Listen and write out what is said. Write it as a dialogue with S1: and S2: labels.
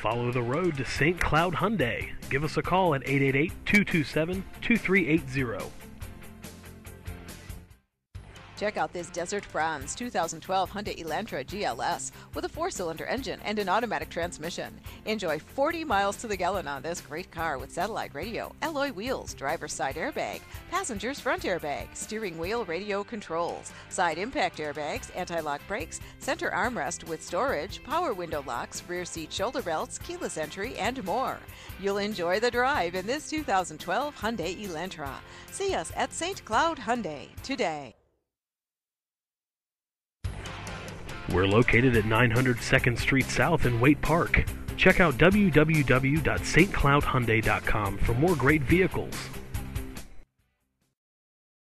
S1: Follow the road to St. Cloud Hyundai. Give us a call at 888-227-2380.
S2: Check out this Desert Bronze 2012 Hyundai Elantra GLS with a four-cylinder engine and an automatic transmission. Enjoy 40 miles to the gallon on this great car with satellite radio, alloy wheels, driver's side airbag, passenger's front airbag, steering wheel radio controls, side impact airbags, anti-lock brakes, center armrest with storage, power window locks, rear seat shoulder belts, keyless entry, and more. You'll enjoy the drive in this 2012 Hyundai Elantra. See us at St. Cloud Hyundai today.
S1: We're located at 900 2nd Street South in Waite Park. Check out www.stcloudhyundai.com for more great vehicles.